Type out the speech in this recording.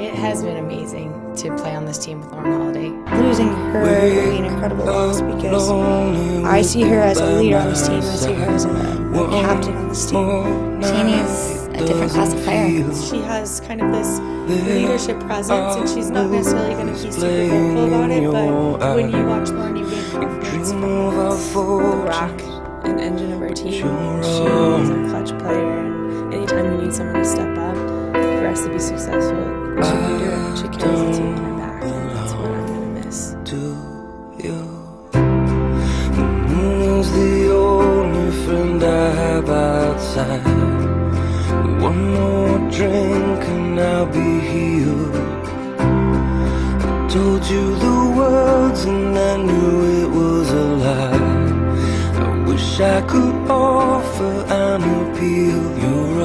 It has been amazing to play on this team with Lauren Holiday. Losing her would be an incredible loss because I see her as a leader on this team. I see her as a, a captain on this team. Cheney's a different class of player. She has kind of this leadership presence, and she's not necessarily going to be super vocal about it. But when you watch Lauren, you gain confidence from the rock and engine of our team. She is a clutch player, and anytime you need someone to step up for us to be successful, do carries the team on her back, and that's what I'm to miss. to you. The moon's the only friend I have outside. One more drink and I'll be healed. I told you the words and I knew it was a lie. I wish I could offer an appeal. You're